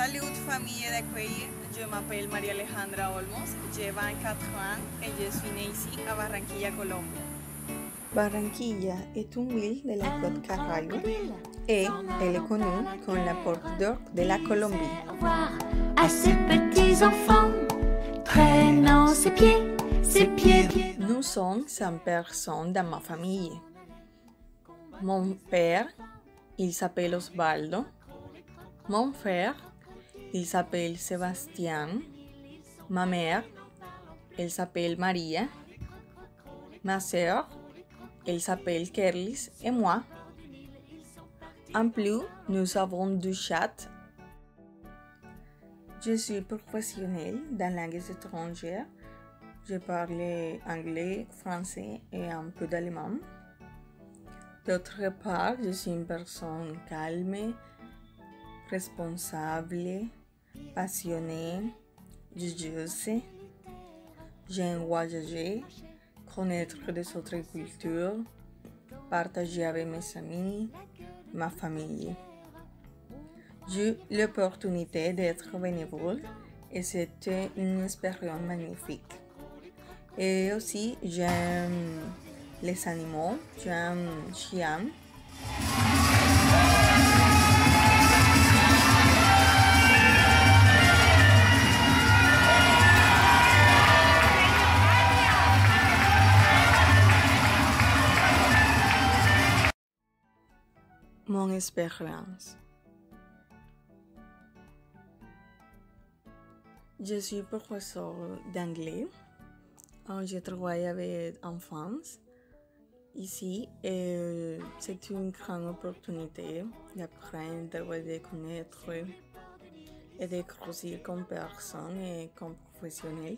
Salut famille d'accueillir, je m'appelle María Alejandra Olmos, j'ai 24 ans et je suis née ici à Barranquilla, Colombia. Barranquilla est une ville de la côte Caraïbe et elle est connue comme la porte d'or de la Colombie. À ces petits enfants traînant ses pieds, ses pieds. Nous sommes cinq personnes dans ma famille. Mon père, il s'appelle Osvaldo. Mon frère, il s'appelle Sébastien. Ma mère, elle s'appelle Maria. Ma sœur, elle s'appelle Kerlis et moi. En plus, nous avons deux chats. Je suis professionnelle dans langues étrangères. Je parle anglais, français et un peu d'allemand. D'autre part, je suis une personne calme, responsable, passionnée, studieuse. J'aime voyager, connaître des autres cultures, partager avec mes amis, ma famille. J'ai eu l'opportunité d'être bénévole et c'était une expérience magnifique. Et aussi, j'aime les animaux, j'aime chiens. Mon expérience. Je suis professeur d'anglais. Euh, Je travaille avec enfants ici et c'est une grande opportunité d'apprendre de connaître et de grossir comme personne et comme professionnel.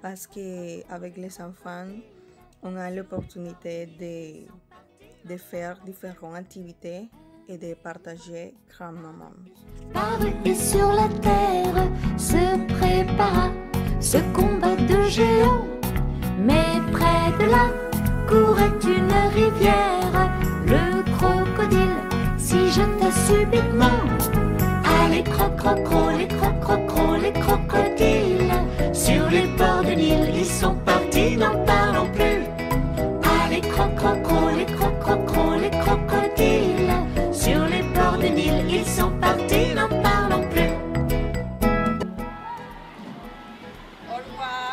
Parce qu'avec les enfants, on a l'opportunité de, de faire différentes activités et de partager grandement. Et sur la terre se prépara ce combat de géants, mais près de là courait une rivière. Le crocodile s'y jeta subitement. Ah, les croc croc les croc croc les crocodiles, sur les bords de l'île, ils sont partis dans Paris. Bye.